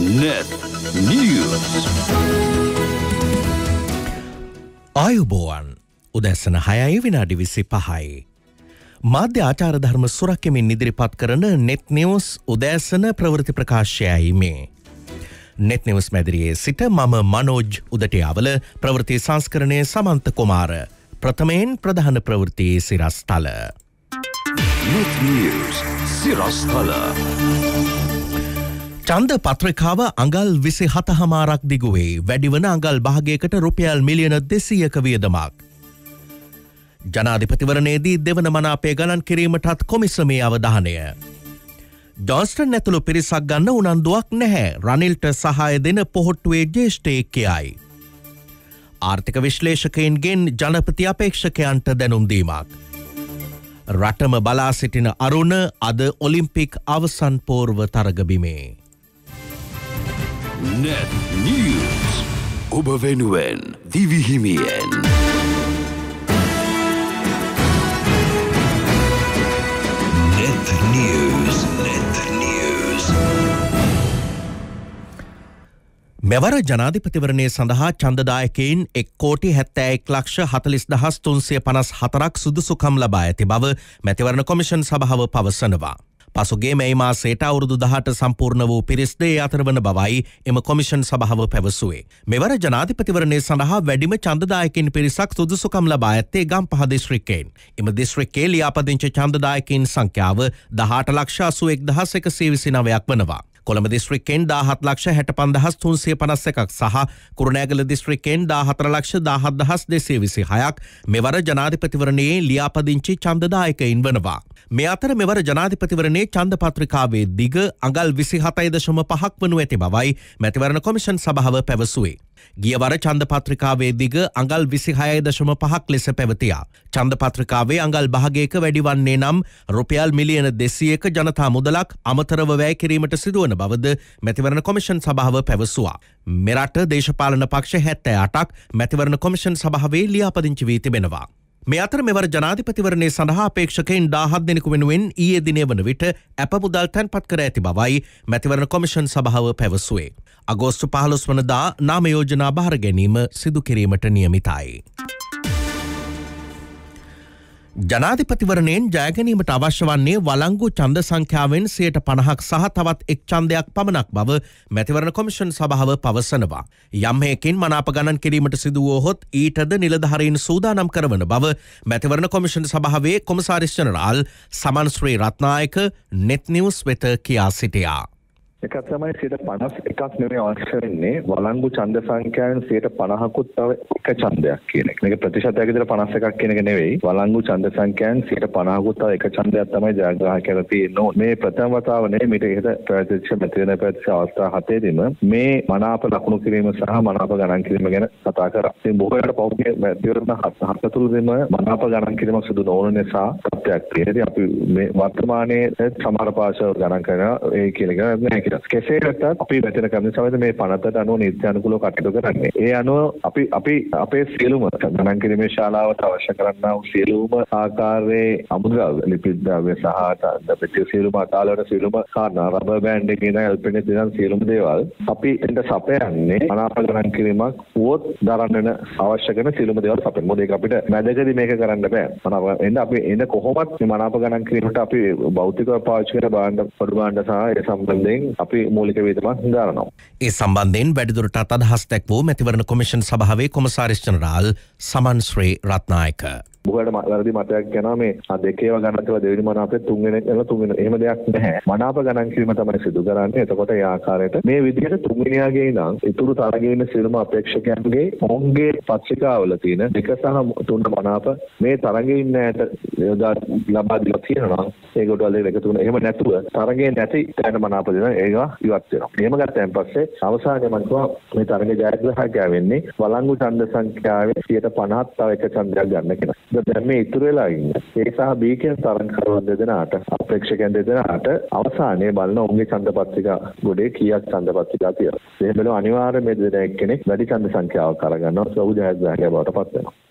net news ආයුබෝවන් උදැසන හයයි විනාඩි විසි පහයි. මාධ්‍ය ආචාර ධර්ම සුරක්කමින් ඉදිරිපත් කරන නෙත් නිවස් උදෑසන ප්‍රවෘති ප්‍රකාශයයි මේ. නෙත් නිවස් මැදිරියේ සිට මම මනෝජ් උදටයාවල ප්‍රවෘති සංස්කරණය සමන්ත කුමාර ප්‍රථමයෙන් ප්‍රධාන ප්‍රවෘතියේ news සිරස්තල චන්ද පත්‍රකාව අඟල් විසි හතහමාරක් දිගුවේ වැඩිවන අඟල් භාගයකට රුපියල් මිලියන දෙසීයක වියදමක්. ජනාධිපතිවරණයේදී දෙවන මනාපය ගණන් කිරීමටත් කොමිසමේ අවධානය. ජෝස්ටන් ඇතුළු පිරිසක් ගන්න උනන්දුවක් නැහැ රනිල්ට සහය දෙන පොහොට්ටුවේ ජේෂ්ටේක්කයයි. ආර්ථික විශ්ලේෂකයින්ගෙන් ජනපති අපේක්ෂකයන්ට දැනුම්දීමක්. රටම බලා සිටින අරුණ අද ඔලිම්පික් අවසන් පෝර්ව තරගබිමේ. Net news. ඔබ වෙනුවෙන් දිවිහිමියෙන් net news net news. මෙවර ජනාධිපතිවරණය සඳහා චන්දදායකයින් එක් කෝටි හැත්තෑෙක් ලක්ෂ හතලිස් දහස් තුන්සිය පනස් හතරක් සුදුසුකම් ලබා ඇති බව මැතිවරණ කොමිෂන් සභාව පවසනවා. පසුගේ මේ මාසේට අවුරුදු දහට සම්පූර්ණ වූ පිරිස්දේ අතරවන බවයි එම කොමිෂන් සභාව පැවසුවේ. මෙවර ජනාධිපතිවරණය සඳහා වැඩිම චන්දදායකින් පිරිසක් සුදුසුකම් ලබා ඇත්තේ ගම් පහ දිස්ත්‍රික්කයෙන්. එම දිස්ත්‍රික්කේ ලියාපදිංච චන්දදායකින් සංඛ්‍යාව දහට ලක්ෂාසු එක් දහස් එක සේවිසි නවයක් වනවා. කොළඹ දිස්ත්‍රික්කෙන් දාහත් ලක්ෂ හැට පන්දහස් තුන්සිය පනස්ස එකක් සහ කුරුණෑගල දිස්ත්‍රික්කෙන් දාහතර ලක්ෂ දාහත් දහස් දෙසේ විසි හයක් මෙවර ජනාධිපතිවරණයේ ලියාපදිංචි චන්දදායකයින් වනවා. මේ අතර මෙවර ජනාධිපතිවරණයේ චන්ද පත්‍රිකාවේ දිග අඟල් විසි හතයි දශම පහක් වනු ඇති බවයි මැතිවරණ කොමිෂන් සභාව පැවසුවේ. ගියවර චන්ද පත්‍රිකාවේ දිග අඟල් විසිහය දශම පහක් ලෙස පැවතියා. චන්ද පත්‍රිකාවේ අඟල් භාගයක වැඩිවන්නේ නම් රුපියල් මිලියන දෙසියක ජනතා මුදලක් අමතරව වැෑ කිරීමට සිදුවන බවද මැතිවරණ කොමිෂන් සභාව පැවසවා. මෙරට දේශපාලන පක්ෂ හැත්තෑ අටක් මැතිවරණ කොමිෂන් සභාවේ ලියාපදිංචි වී තිබෙනවා. මේ අතර මෙවර ජනාධිපතිවරණය සඳහා අපේක්ෂකයින් දාහත් දෙනෙකු වෙනුවෙන් ඊයේ දිනය වන විට ඇප මුදල් තැන්පත් කර ඇති බවයි මැතිවරණ කොමිෂන් සභාව පැවසුවේ. අගෝස්තු පහලොස් වනදා නාමයෝජනා භාර ගැනීම සිදු කිරීමට නියමිතයි. ජනාධිපතිවරණයෙන් ජයගැනීමට අවශ්‍ය වන්නේ වලංගු චන්ද සංඛ්‍යාවෙන් සයට පණහක් සහ තවත් එක් චන්දයක් පමණක් බව මැතිවරණ කොමිෂන් සභාව පවසනවා. යම්හයකින් මනාප ගණන් කිරීමට සිදුවෝහොත් ඊටද නිලධහරයින් සූදානම් කරවන බව මැතිවරණ කොමිෂන් සභාවේ කොමසාරිශ්චනරාල් සමන්ශ්‍රී රත්නායක නෙත්නිවස් වෙත කියා සිටියා. එකක් තමයි 151ක් නෙමෙයි අවශ්‍ය වෙන්නේ වළංගු ඡන්ද සංඛ්‍යාවෙන් 150කුත් තව එක ඡන්දයක් කියන එක. මේක ප්‍රතිශතයක් විතර 51ක් කියන එක නෙවෙයි. වළංගු ඡන්ද සංඛ්‍යාවෙන් 150කුත් තව එක ඡන්දයක් තමයි ජයග්‍රාහකයන්ට තියෙන්නේ. මේ ප්‍රථම වතාව නෙමෙයි මේට ඉහත ප්‍රතිශත මෙතන ප්‍රතිශත අවස්ථා හතේදීම මේ මනාප ලකුණු කිරීම සහ මනාප ගණන් කිරීම ගැන කතා කරා. ඉතින් බොහෝ වෙලාවට පෞද්ගලික මැතිවරණ හත තුරුදීම මනාප ගණන් කිරීමක් සිදු නොවන නිසා තත්ත්වයක් තියෙනවා. අපි මේ වර්තමානයේ සමහර පාසල් ගණන් කරන ඒ කියන එක නැහැ කියලා. කෙසේ වෙතත් අපි මෙතන කමිටු සමිතිය මේ පනතට අනුව නීති අනුකූලව කටයුතු කරන්නේ. ඒ අනුව අපි අපි අපේ සියලුම ගණන් කිරීමේ ශාලාවට අවශ්‍ය කරන්නා වූ සියලුම ආකාරයේ අමුද්‍රව්‍ය ලිපිඩ් ද්‍රව්‍ය සහ අපේ සියලුම අදාළ වෙන සියලුම කාරණා රබර් බෑන්ඩ් එකේ ඉඳන් එල්පෙනේ තියෙන සියලුම දේවල් අපි එන්න සපයන්නේ මනාප ගණන් කිරීමක් වුවොත් දරන්න වෙන අවශ්‍ය කරන සියලුම දේවල් සපයන. මොකද ඒක අපිට මැදකදී මේක කරන්න බෑ. මනාප එන්න අපි එන්න කොහොමත් මේ මනාප ගණන් කිරීමට අපි භෞතිකව පාවිච්චි කරන භාණ්ඩ පොඩු භාණ්ඩ සහ ඒ සම්බන්ධයෙන් අපි මූලික වේදමක් හදාරනවා. ඒ සම්බන්ධයෙන් වැඩිදුරටත් අදහස් දැක් වූ මැතිවරණ කොමිෂන් සභාවේ කොමසාරිස් ජනරාල් සමන් ශ්‍රී රත්නායක. බොහෝට වැරදි මතයක් යනවා මේ දෙකේව ගණන් කරලා දෙවෙනි මනාපේ තුන්වෙනි කරලා තුන්වෙනි එහෙම දෙයක් නැහැ. මනාප ගණන් කිරීම තමයි සිදු කරන්නේ. එතකොට ඒ ආකාරයට මේ විදිහට තුන්වෙනියාගේ ඉඳන් ඉතුරු තරගේ ඉන්න සියලුම අපේක්ෂකයන්ගේ ඔවුන්ගේ පත්‍රිකාවල තියෙන දෙක සහ තුන මනාප මේ තරගේ ඉන්න ඇයට යොදා ලබා දීලා තියෙනවා. ඒ කොටවල එකතු වෙන. එහෙම නැතුව තරගේ නැති තැන මනාප දෙන ඒවා ඉවත් වෙනවා. එහෙම ගත්තයින් පස්සේ අවසානයේ මම මේ තරගේ ජයග්‍රාහකයා වෙන්නේ වළංගු ඡන්ද සංඛ්‍යාවේ 50ක් තව එක ඡන්දයක් ගන්න කෙනා. දැන් මේ ඉතුරු වෙලා ඉන්නේ. ඒ සහ B කියන තරඟකරුවන් දෙදෙනාට අපේක්ෂකයන් දෙදෙනාට අවසානයේ බලන ඔවුන්ගේ ඡන්ද පත්‍රිකා ගොඩේ කීයක් ඡන්ද පත්‍රිකා තියෙනවා. එහෙම වෙලාව අනිවාර්යයෙන් මේ දෙදෙනා එක්කෙනෙක් වැඩි ඡන්ද සංඛ්‍යාවක් අරගන්නවා. සෞ ජයග්‍රාහකයා බවට පත් වෙනවා.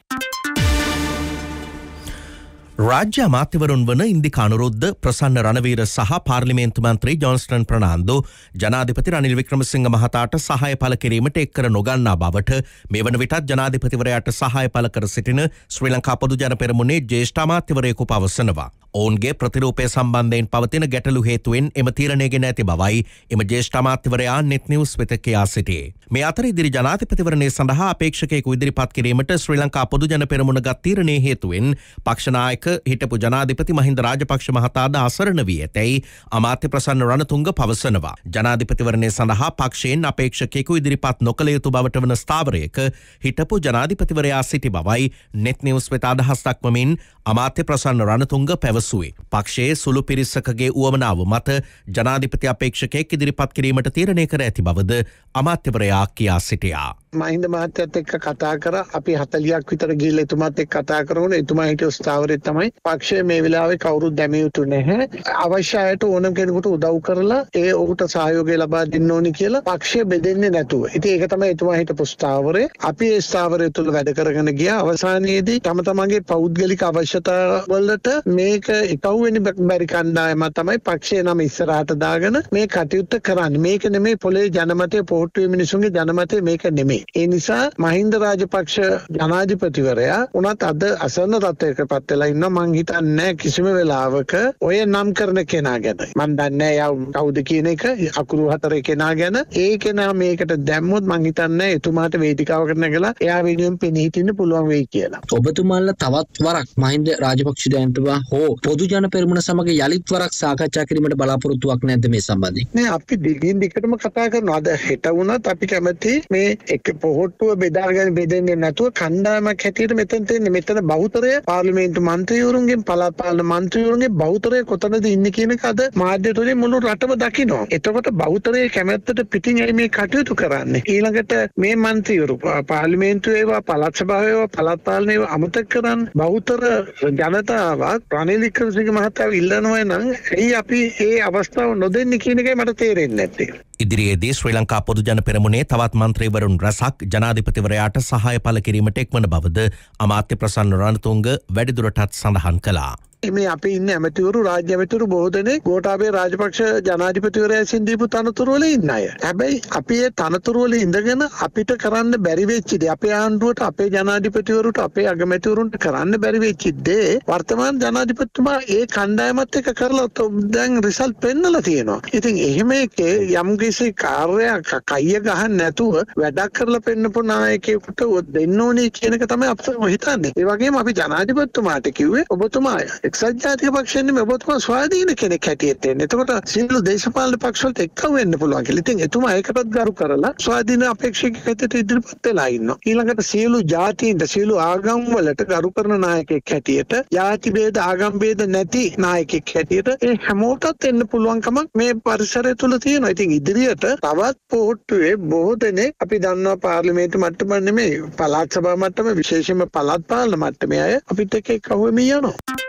රාජ්‍ය අමාත්‍යවරුන් වන ඉන්දික අනුරුද්ධ ප්‍රසන්න රණවීර සහ පාර්ලිමේන්තු මන්ත්‍රී ජොන්ස්ටන් ප්‍රනාන්දු ජනාධිපති රනිල් වික්‍රමසිංහ මහතාට සහය පල කිරීමට එක් කර නොගන්නා බවට මේ වන විටත් ජනාධිපතිවරයාට සහය පල කර සිටින ශ්‍රී ලංකා පොදු ජන පෙරමුණේ ජේෂ්ඨාමාත්‍යවරයෙකු පවසනවා. ඔවුන්ගේ ප්‍රතිරූපය සම්බන්ධයෙන් පවතින ගැටලු හේතුවෙන් එම තීරණයගෙන ඇති බවයි එම ජේෂ්ඨමාත්‍යවරයා නෙත් නිවස් වෙත කියා සිටියේ. මේ අතර ඉදිරි ජනාධිපතිවරණය සඳහා අපේක්ෂකයෙකු ඉදිරිපත් කිරීමට ශ්‍රී ලංකා පොදු ජන පෙරමුණ ගත් තීරණය හේතුවෙන් පක්ෂනායක හිටපු ජනාධිපති මහින්ද රාජපක්ෂ මහතාද අසරණ වී ඇතැයි අමාත්‍ය ප්‍රසන්න රණතුංග පවසනවා. ජනාධිපතිවරණය සඳහා පක්ෂයෙන් අපේක්ෂකයෙකු ඉදිරිපත් නොකළ යුතු බවට වන ස්ථාවරයක හිටපු ජනාධිපතිවරයා සිටි බවයි නෙත් නිවස් වෙත අදහස් දක්වමින් අමාත්‍ය ප්‍රසන්න රණතුංග පැවසුවේ. පක්ෂයේ සුළු පිරිස්සකගේ උවමනාව මත ජනාධිපති අපේක්ෂකයෙක් ඉදිරිපත් කිරීමට තීරණය කර ඇති බවද අමාත්‍යවරයා කියා සිටියා. මහින්ද මහත්තයත් එක්ක කතා කර. අපි හතලියක් විතර ගිහිල්ලා එතුමාත් එක්ක කතා කරගෙන එතුමා හිටිය ස්ථාවරේ තමයි. පක්ෂය මේ වෙලාවේ කවුරුත් දැමිය යුතු නැහැ. අවශ්‍ය අයට ඕනම කෙනෙකුට උදව් කරලා ඒ ඔහුට සහයෝගය ලබා දෙන්න ඕනි කියලා පක්ෂය බෙදෙන්නේ නැතුව. ඉතින් ඒක තමයි එතුමා හිටපු ස්ථාවරේ අපි ඒ ස්ථාවරය තුල වැඩ කරගෙන ගියා. අවසානයේදී තම තමන්ගේ පෞද්ගලික අවශ්‍යතා වලට මේක එකව්වෙනි බැරි කණ්ඩායම තමයි පක්ෂය නම ඉස්සරහට දාගෙන මේ කටයුත්ත කරන්නේ. මේක නෙමෙයි පොලේ ජනමතය පොහොට්ටුවේ මිනිසුන්ගේ ජනමතය මේක නෙමෙයි ඒ නිසා මහින්ද රාජපක්ෂ ජනාධිපතිවරයා උනත් අද අසන්න තත්වයක පත් වෙලා ඉන්න මං හිතන්නේ කිසිම වෙලාවක ඔය නම් කරන කෙනා ගැන මන් දන්නේ යව කවුද කියන එක අකුරු හතරේ කෙනා ගැන ඒ කෙනා මේකට දැම්මොත් මං හිතන්නේ එතුමාට වේදිකාවකට නැගලා එයා වෙනුවෙන් පෙනී හිටින්න පුළුවන් වෙයි කියලා. ඔබතුමාලා තවත් වරක් මහින්ද රාජපක්ෂ දැනටවා හෝ පොදු ජන පෙරමුණ සමග යළිත් වරක් සාකච්ඡා කිරීමට බලාපොරොත්තුවක් නැද්ද මේ සම්බන්ධයෙන්? නෑ අපි දිගින් දිගටම කතා කරනවා. අද හෙට වුණත් අපි කැමති මේ එක පොහොට්ටුව බෙදාගෙන බෙදෙන්නේ නැතුව කණ්ඩායමක් හැටියට මෙතන තියෙන්නේ මෙතන බහුතරය පාර්ලිමේන්තු මන්ත්‍රීවරුන්ගෙන් පළාත් පාලන මන්ත්‍රීවරුන්ගේ බහුතරය කොතනද ඉන්නේ කියන එක අද මාධ්‍ය තුලින් මුළු රටම දකිනවා. එතකොට බහුතරයේ කැමැත්තට පිටින් ඇයි මේ කටයුතු කරන්නේ? ඊළඟට මේ මන්ත්‍රීවරු පාර්ලිමේන්තු ඒවා පළාත් සභාව ඒවා පළාත් පාලන ඒවා අමතක කරන් බහුතර ජනතාවක් රනිල් වික්‍රමසිංහ මහතාව ඉල්ලනවා නම් ඇයි අපි ඒ අවස්ථාව නොදෙන්නේ කියන එකයි මට තේරෙන්නේ නැත්තේ. ඉදිරියේදී ශ්‍රී ලංකා පොදු ජන පෙරමුණේ තවත් මන්ත්‍රීවරුන් රැසක් ජනාධිපතිවරයාට සහය පල කිරීමට එක්වන බවද අමාත්‍ය ප්‍රසන්න රණතුංග වැඩිදුරටත් සඳහන් කළා. මේ අපි ඉන්න ඇමතිවරු රාජ්‍ය ඇමතිවරු බොහෝ දෙනෙක් ගෝඨාභය රාජපක්ෂ ජනාධිපතිවරයා විසින් දීපු තනතුරු වල ඉන්න අය. හැබැයි අපි ඒ තනතුරු වල ඉඳගෙන අපිට කරන්න බැරි වෙච්ච දේ අපේ ආණ්ඩුවට අපේ ජනාධිපතිවරුන්ට අපේ අගමැතිවරුන්ට කරන්න බැරි වෙච්ච දේ වර්තමාන ජනාධිපතිතුමා ඒ කණ්ඩායමත් එක්ක කරලා දැන් රිසල්ට් පෙන්නලා තියෙනවා. ඉතින් එහෙම එකේ යම් කිසි කාර්යයක් කයිය ගහන්න නැතුව වැඩක් කරලා පෙන්නපු නායකයෙකුට දෙන්න ඕනේ කියන එක තමයි අපිට හිතන්නේ. ඒ වගේම අපි ජනාධිපතිතුමාට කිව්වේ ඔබතුමා එක්සත් ජාතික පක්ෂයෙන් මේ ඔබතුමා ස්වාධීන කෙනෙක් හැටියට එන්නේ. එතකොට සියලු දේශපාලන පක්ෂවලට එක්ක වෙන්න පුළුවන් කියලා. ඉතින් එතුමා ඒකටත් ගරු කරලා ස්වාධීන අපේක්ෂකයෙක් හැටියට ඉදිරිපත් වෙලා ඉන්නවා. ඊළඟට සියලු ජාතීන්ට සියලු ආගම් වලට ගරු කරන නායකයෙක් හැටියට ජාති ભેද ආගම් ભેද නැති නායකයෙක් හැටියට ඒ හැමෝටත් එන්න පුළුවන්කමක් මේ පරිසරය තුල තියෙනවා. ඉතින් ඉදිරියට තවත් පොහොට්ටුවේ බොහෝ දෙනෙක් අපි දන්නවා පාර්ලිමේන්තු මට්ටම නෙමෙයි පළාත් සභා මට්ටම විශේෂයෙන්ම පළාත් පාලන මට්ටමේ අය අපිත් එක්ක එක්කවෙමින් යනවා.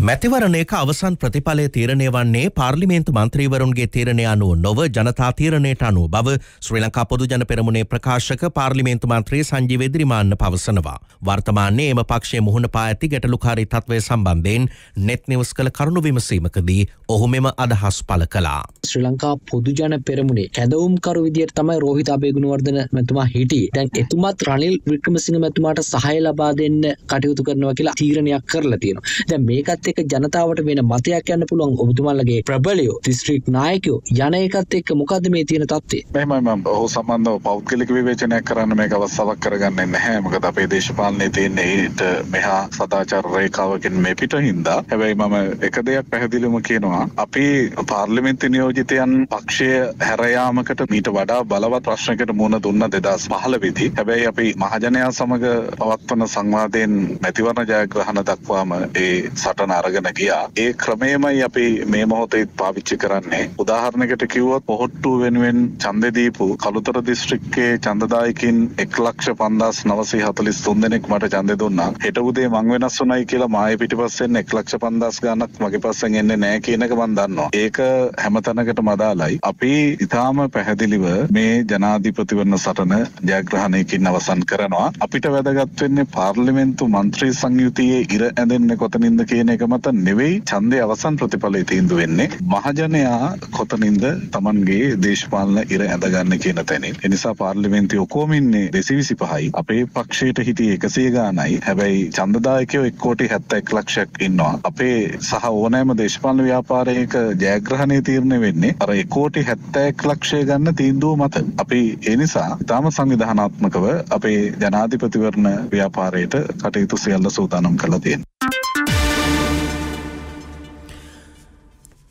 මැතිවරණයක අවසන් ප්‍රතිඵලය තීරණය වන්නේ පාර්ලිමේන්තු මන්ත්‍රීවරුන්ගේ තීරණය අනුව නොව ජනතා තීරණයට අනුව බව ශ්‍රී ලංකා පොදු ජන පෙරමුණේ ප්‍රකාශක පාර්ලිමේන්තු මන්ත්‍රී සංජීව ඉදිරිමාන්න පවසනවා. වර්තමානයේ එම පක්ෂයේ මුහුණ පා ඇති ගැටලුකාරී තත්ත්වය සම්බන්ධයෙන් නෙත් නිවස් කළ කරුණු විමසීමකදී ඔහු මෙම අදහස් පළ කළා. ශ්‍රී ලංකා පොදු ජන පෙරමුණේ කැදවුම්කරු විදියට තමයි රෝහිත අබේගුණවර්ධන මැතිතුමා හිටියේ. දැන් එතුමත් රනිල් වික්‍රමසිංහ මැතිතුමාට සහාය ලබා දෙන්න කටයුතු කරනවා කියලා තීරණයක් කරලා තියෙනවා. දැන් මේකත් එක්ක ජනතාවට වෙන මතයක් යන්න පුළුවන් ඔබතුමාලගේ ප්‍රබලයෝ දිස්ත්‍රික් නායකයෝ යන එකත් එක්ක මොකද මේ තියෙන තත්ත්වය? එහෙමයි මම ඔහු සම්බන්ධව පෞද්ගලික විවේචනයක් කරන්න මේක අවස්ථාවක් කරගන්නේ නැහැ. මොකද අපේ දේශපාලනයේ තියෙන ඊට මෙහා සදාචාර රේඛාවකින් මේ පිට හින්දා. හැබැයි මම එක දෙයක් පැහැදිලිවම කියනවා. අපි පාර්ලිමේන්තු නියෝජිතයන් පක්ෂය හැර යාමකට මීට වඩා බලවත් ප්‍රශ්නයකට මුහුණ දුන්න 2015 දී. හැබැයි අපි මහජනයා සමග පවත්වන සංවාදයෙන් මැතිවරණ ජයග්‍රහණ දක්වාම ඒ සටන අරගෙන ගියා. ඒ ක්‍රමයමයි අපි මේ මොහොතේ පාවිච්චි කරන්නේ. උදාහරණයකට කිව්වොත් පොහොට්ටුව වෙනුවෙන් ඡන්දෙ දීපු කළුතර දිස්ත්‍රික්කයේ ඡන්දදායකින් 1,543 දෙනෙක් මට ඡන්දෙ දුන්නා. හෙට උදේ මං වෙනස් වුණයි කියලා මායේ පිටිපස්සෙන් 1,50,000 ගාණක් මගේ පස්සෙන් එන්නේ නැහැ කියන එක මම දන්නවා. ඒක හැමතැනකටම අදාළයි. අපි ඊටාම පැහැදිලිව මේ ජනාධිපතිවරණ සටන ජයග්‍රහණයකින් අවසන් කරනවා. අපිට වැදගත් වෙන්නේ පාර්ලිමේන්තු මන්ත්‍රී සංයුතියේ ඉර ඇඳෙන්නේ කොතනින්ද කියන එක මත නෙවෙයි ඡන්දයේ අවසන් ප්‍රතිඵලය තීන්දුව වෙන්නේ. මහජනයා කොතනින්ද Tamanගේ දේශපාලන ඉර ඇඳගන්නේ කියන තැනින්. ඒ නිසා පාර්ලිමේන්තුවේ ඔක්කොම ඉන්නේ 225යි. අපේ පක්ෂයට හිටියේ 100 ගානයි. හැබැයි ඡන්දදායකයෝ 1 කෝටි 71 ලක්ෂයක් ඉන්නවා. අපේ සහ ඕනෑම දේශපාලන ව්‍යාපාරයක ජයග්‍රහණය තීරණය වෙන්නේ අර 1 කෝටි 71 ලක්ෂය ගන්න තීන්දුව මත. අපි ඒ නිසා තාම සංවිධානාත්මකව අපේ ජනාධිපතිවරණ ව්‍යාපාරයට කටයුතු සියල්ල සූදානම් කරලා තියෙනවා.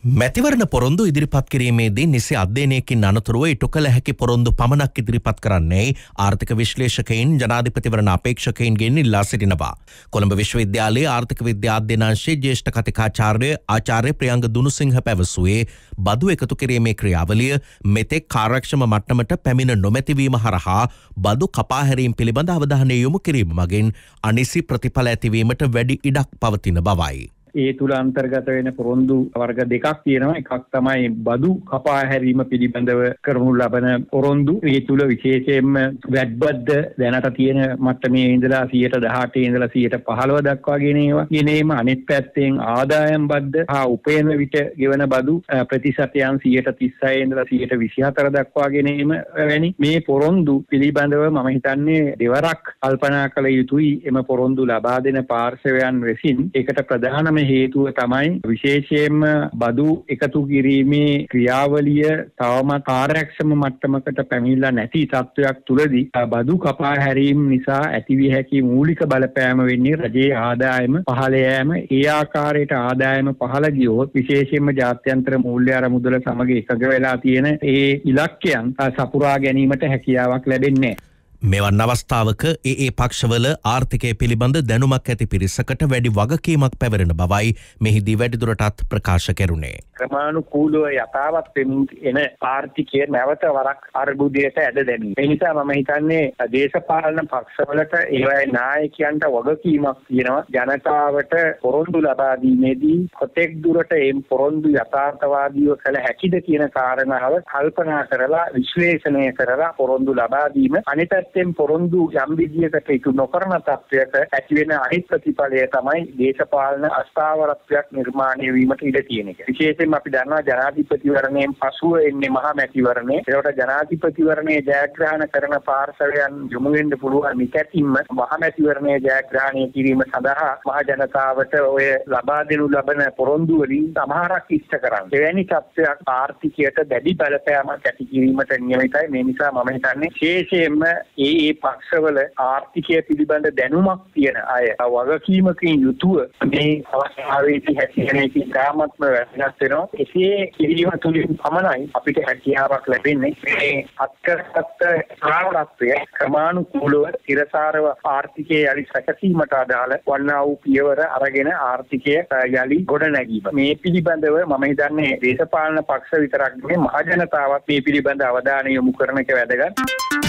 මැතිවරණ පොරොන්දු ඉදිරිපත් කිරීමේදී නිසි අධ්‍යයනයකින් අනතුරුව ඉටු කළ හැකි පොරොන්දු පමණක් ඉදිරිපත් කරන්නේ ආර්ථික විශ්ලේෂකයින් ජනාධිපතිවරණ අපේක්ෂකයින්ගෙන් ඉල්ලා සිටිනවා. කොළඹ විශ්වවිද්‍යාලයේ ආර්ථික විද්‍යාධ්‍යනාංශයේ ජ්‍යෙෂ්ඨ කතිකාචාර්ය ආචාර්ය ප්‍රියංග දුනුසිංහ පැවසුවේ බදු එකතු කිරීමේ ක්‍රියාවලිය මෙතෙක් කාරක්ෂම මට්ටමට පැමිණ නොමැතිවීම හරහා බදු කපාහැරීම් පිළිබඳ අවධානය යොමු කිරීම මගින් අනිසි ප්‍රතිඵල ඇතිවීමට වැඩි ඉඩක් පවතින බවයි. ඒ තුළ අන්තර්ගත වෙන පොරොන්දු වර්ග දෙකක් තියෙනවා. එකක් තමයි බදු කපා හැරීම පිළිබඳව කරනු ලබන පොරොන්දු. ඒ තුළ විශේෂයෙන්ම වැඩ්බද්ද දැනට තියෙන මට්ටමේ ඉඳලා 118 ඉඳලා 115 දක්වා ගෙනේවා ගෙනීම අනිත් පැත්තෙන් ආදායම් බද්ද හා උපයන විට ගෙවන බදු ප්‍රතිශතයන් 136 ඉඳලා 124 දක්වා ගෙනීම වැනි. මේ පොරොන්දු පිළිබඳව මම හිතන්නේ දෙවරක් කල්පනා කළ යුතුයි. එම පොරොන්දු ලබා දෙන පාර්ශවයන් විසින් ඒකට ප්‍රධානම හේතුව තමයි විශේෂයෙන්ම බදු එකතු කිරීමේ ක්‍රියාවලිය තවම කාර්යක්ෂම මට්ටමකට පැමිණලා නැති තත්ත්වයක් තුලදී බදු කපා හැරීම නිසා ඇතිවිය හැකි මූලික බලපෑම වෙන්නේ රජයේ ආදායම පහළ යෑම ඒ ආකාරයට ආදායම පහළ ගියොත් විශේෂයෙන්ම ජාත්‍යන්තර මූල්‍ය අරමුදල සමග එකග වෙලා තියෙන ඒ ඉලක්කයන් සපුරා ගැනීමට හැකියාවක් ලැබෙන්නේ නැහැ. මෙවන් අවස්ථාවක ඒ ඒ පක්ෂවල ආර්ථිකය පිළිබඳ දැනුමක් ඇති පිරිසකට වැඩි වගකීමක් පැවරෙන බවයි මෙහිදී වැඩිදුරටත් ප්‍රකාශ කෙරුණේ. ක්‍රමානුකූලව යථාවත් වෙමින් එන ආර්ථිකය නැවත වරක් අර්බුදයට ඇද දැමීම. ඒ නිසා මම හිතන්නේ දේශපාලන පක්ෂවලට ඒවයි නායකයන්ට වගකීමක් තියෙනවා ජනතාවට පොරොන්දු ලබා දීමේදී කොතෙක් දුරට ඒ පොරොන්දු යථාර්ථවාදීව කළ හැකිද කියන කාරණාව කල්පනා කරලා විශ්ලේෂණය කරලා පොරොන්දු ලබා දීම අනිත් පැත්තෙන් පොරොන්දු යම් විදියකට ඉටු නොකරන තත්වයක ඇති වෙන අනිත් ප්‍රතිඵලය තමයි දේශපාලන අස්ථාවරත්වයක් නිර්මාණය වීමට ඉඩ තියෙන එක. විශේෂයෙන්ම අපි දන්නවා ජනාධිපතිවරණයෙන් පසුව එන්නේ මහා මැතිවරණය. ඒකට ජනාධිපතිවරණයේ ජයග්‍රහණ කරන පාර්ශවයන් යොමු වෙන්න පුළුවන් නිකැතින්ම මහා මැතිවරණයේ ජයග්‍රහණය කිරීම සඳහා මහ ජනතාවට ඔය ලබා දෙනු ලබන පොරොන්දු වලින් සමහරක් ඉෂ්ට කරන්න. එවැනි තත්ත්වයක් ආර්ථිකයට දැඩි බලපෑමක් ඇති කිරීමට නියමිතයි. මේ නිසා මම හිතන්නේ විශේෂයෙන්ම ඒ ඒ පක්ෂවල ආර්ථිකය පිළිබඳ දැනුමක් තියෙන අය වගකීමකින් යුතුව මේ අවස්ථාවේදී හැසිරෙන එක ඉතාමත්ම වැදගත් වෙනවා. එසේ කිරීම තුළින් පමණයි අපිට හැකියාවක් ලැබෙන්නේ මේ අත්කරගත්ත සාරවත්වය ක්‍රමානුකූලව ඉරසාරව ආර්ථිකයේ යලි සැකසීමට අදාළ වන්නා වූ පියවර අරගෙන ආර්ථිකය යලි ගොඩ නැගීම. මේ පිළිබඳව මම හිතන්නේ දේශපාලන පක්ෂ විතරක් නෙමෙයි මහජනතාවත් මේ පිළිබඳ අවධානය යොමු කරන එක වැදගත්.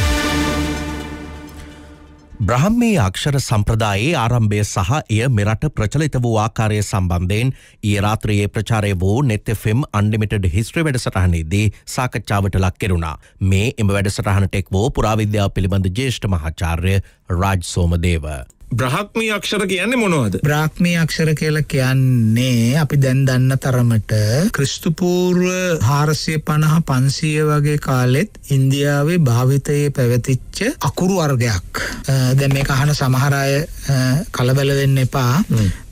බ්‍රහම්මේ අක්ෂර සම්ප්‍රදායේ ආරම්භය සහ එය මෙරට ප්‍රචලිත වූ ආකාරය සම්බන්ධයෙන් ඊ රාත්‍රයේ ප්‍රචාරය වූ නෙත්තෙෆෙම් අන්ඩිමිටඩ් හිස්ත්‍ර වැඩසටහනේදී සාකච්ඡාවට ලක් කෙරුණා. මේ එම වැඩසටහනට එක් වූ පුරාවිද්‍යාව පිළිබඳ ජේෂ්ඨ මහාචාර්ය රාජ් සෝමදේව. බ්‍රහක්මී අක්ෂර කියන්නේ මොනවද? බ්‍රාක්්මී අක්ෂර කියල කියන්නේ අපි දැන් දන්න තරමට ක්‍රිස්තුපූර්ව හාරසය පණහ පන්සිය වගේ කාලෙත් ඉන්දියාවේ භාවිතයේ පැවතිච්ච අකුරු අර්ගයක් දැ මේ අහන සමහරය කලබැල දෙන්න එපා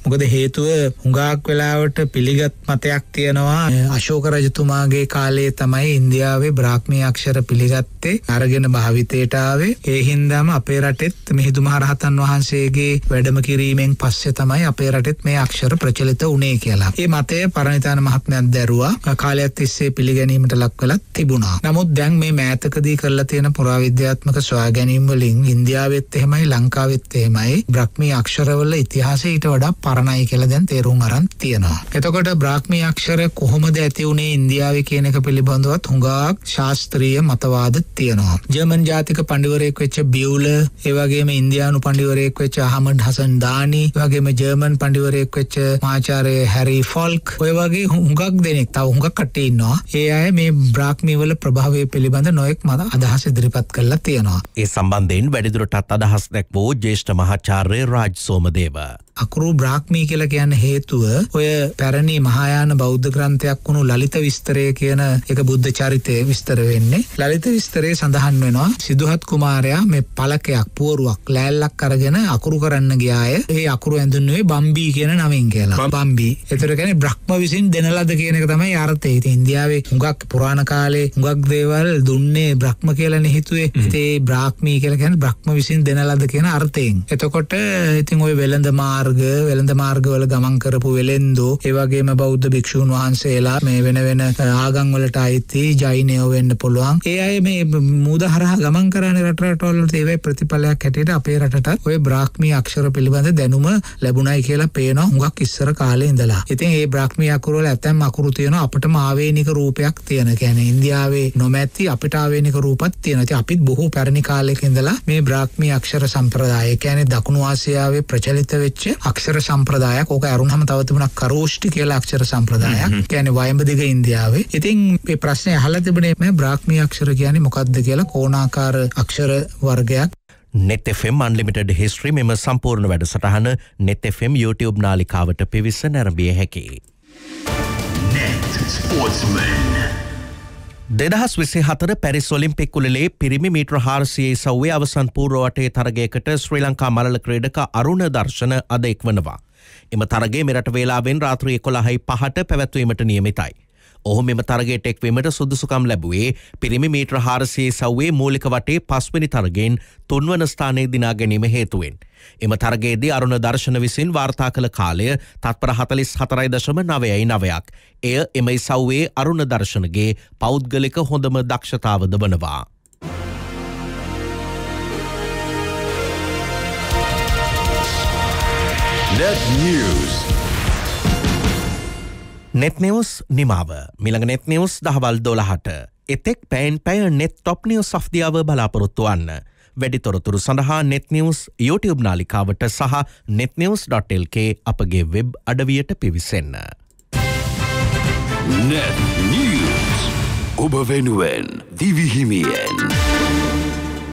මොකද හේතුව හුඟාක් වෙලාවට පිළිගත් මතයක් තියෙනවා. අශෝක රජතුමාගේ කාලේ තමයි ඉන්දියාවේ බ්‍රාක්්මී අක්ෂර පිළිගත්තේ. අරගෙන භාවිතයටාවේ ඒ හින්දාම අපේ රටෙත් මිහිදු මහරහතන් වහන්සේගේ වැඩම කිරීමෙන් පස්සේ තමයි අපේ රටෙත් මේ අක්ෂර ප්‍රචලිත උනේ කියලා. ඒ මතය පරණිතාන මහත්මයක් දැරුවා. කාලයක් තිස්සේ පිළිගැනීමට ලක් වෙලත් තිබුණා. නමුත් දැන් මේ මෑතකදී කරලා තියෙන පුරාවිද්‍යාත්මක සොයා ගැනීම් වලින් ඉන්දියාවෙත් එහෙමයි ලංකාවෙත් එහෙමයි. බ්‍රාක්්මී අක්ෂරවල ඉතිහාසය ඊට වඩා පර පරණයි කියලා දැන් තේරුම් අරන් තියෙනවා. එතකොට බ්‍රාහ්මී අක්ෂර කොහොමද ඇති වුණේ ඉන්දියාවේ කියන එක පිළිබඳවත් හුඟක් ශාස්ත්‍රීය මතවාද තියෙනවා. ජර්මන් ජාතික පඬිවරයෙක් වෙච්ච බියුල, ඒ වගේම ඉන්දියානු පඬිවරයෙක් වෙච්ච අහමඩ් හසන් දානි, ඒ වගේම ජර්මන් පඬිවරයෙක් වෙච්ච මාචාර්ය හැරි ෆොල්ක්, ඔය වගේ හුඟක් දෙනෙක් තව හුඟක් කට්ටිය ඉන්නවා. ඒ අය මේ බ්‍රාහ්මී වල ප්‍රභාවය පිළිබඳ නොයෙක් මත අදහස් ඉදිරිපත් කරලා තියෙනවා. ඒ සම්බන්ධයෙන් වැඩිදුරටත් අදහස් දැක්වූ ජේෂ්ඨ මහාචාර්ය රාජ් සෝමදේව. අකුරු බ්‍රාහ්මී කියලා කියන හේතුව ඔය පැරණි මහායාන බෞද්ධ ග්‍රන්ථයක් වුණු ලලිත විස්තරය කියන එක බුද්ධ චරිතය විස්තර වෙන්නේ. ලලිත විස්තරයේ සඳහන් වෙනවා සිදුහත් කුමාරයා මේ පලකයක් පුවරුවක් ලෑල්ලක් අරගෙන අකුරු කරන්න ගියාය. ඒ අකුරු ඇඳුන්නේ බම්බී කියන නමින් කියලා. බම්බී. ඒතර කියන්නේ බ්‍රහ්ම විසින් දෙන ලද කියන එක තමයි අර්ථය. ඉතින් ඉන්දියාවේ හුඟක් පුරාණ කාලේ හුඟක් දේවල් දුන්නේ බ්‍රහ්ම කියලානේ හිතුවේ. ඉතින් බ්‍රාහ්මී කියලා කියන්නේ බ්‍රහ්ම විසින් දෙන ලද කියන අර්ථයෙන්. එතකොට ඉතින් ওই වෙළඳ මාර්ග වෙළඳ මාර්ගවල ගමන් කරපු වෙළෙන්දෝ ඒ වගේම බෞද්ධ භික්ෂූන් වහන්සේලා මේ වෙන වෙන ආගම් වලට අයිති ජෛනයෝ වෙන්න පුළුවන්. ඒ අය මේ මූද හරහා ගමන් කරන්නේ රට රටවල වලට ඒවයි ප්‍රතිඵලයක් හැටියට අපේ රටට ওই බ්‍රාහ්මී අක්ෂර පිළිබඳ දැනුම ලැබුණයි කියලා පේනවා හුඟක් ඉස්සර කාලේ ඉඳලා. ඉතින් මේ බ්‍රාහ්මී අකුරු වල ඇතැම් අකුරු තියෙනවා අපිටම ආවේනික රූපයක් තියෙන. කියන්නේ ඉන්දියාවේ නොමැති අපිට ආවේනික රූපත් තියෙනවා. ඉතින් අපිත් බොහෝ පැරණි කාලයක ඉඳලා මේ බ්‍රාහ්මී අක්ෂර සම්ප්‍රදාය කියන්නේ දකුණු ආසියාවේ ප්‍රචලිත වෙච්ච අක්ෂර සම්ප්‍රදායක්. ඕක අරුණහම තව තිබුණා කරෝෂ්ටි කියලා අක්ෂර සම්ප්‍රදායක්. කියන්නේ වයඹ දිග ඉන්දියාවේ. ඉතින් මේ ප්‍රශ්නේ අහලා තිබුණේ මේ බ්‍රාහ්මී අක්ෂර කියන්නේ මොකක්ද කියලා කෝණාකාර අක්ෂර වර්ගයක්. නෙතෙෆම් අන්ලිමිටඩ් හිස්ත්‍රී මෙම සම්පූර්ණ වැඩසටහන නෙතෙෆම් YouTube නාලිකාවට පිවිස නැරඹිය හැකි. Net Sportsman. දෙදහස් විසි හතර පැරිස් ඔලිම්පික් කුලේ පිරිමි මීට්‍ර හාරසියේ සව්වේ අවසන් පූර්වවටේ තරගයකට ශ්‍රී ලංකා මලල ක්‍රේඩක අරුණ දර්ශන අද එක්වනවා. එම තරගේ මෙරට වේලාවෙන් රාත්‍රී කොළහයි පහට පැවැත්වීමට නියමිතයි. ඔහු මෙම තරගයට එක්වීමට සුදුසුකම් ලැබුවේ පිරිමි මීට්‍ර හාරසියේ සව්වේ මූලික වටේ පස්වනි තරගෙන් තුන්වන ස්ථානය දිනා ගැනීම හේතුවෙන්. එම තරගේදී අරුණ දර්ශන විසින් වාර්තා කළ කාලය තත්පර හතලිස් හතරයි දශම නවයයි නවයක්. එය එමයි සව්වේ අරුණ දර්ශනගේ පෞද්ගලික හොඳම දක්ෂතාවද වනවා. Net News. නෙත්නෙවස් නිමාව මිළඟ නෙත්නෙවස් දහවල් දොළහට. එතෙක් පැන් පැය නෙත් ටොප්නිියෝ සෆ්දියාව බලාපොරොත්තු වන්න. වැඩිතොරතුරු සඳහා නෙත්නිවස් YouTube නාලිකාවට සහ නෙත්නිවස්.ල්ක අපගේ වෙබ් අඩවියට පිවිසන්න. Net News. ඔබ වෙනුවෙන් දිවිහිමියෙන්.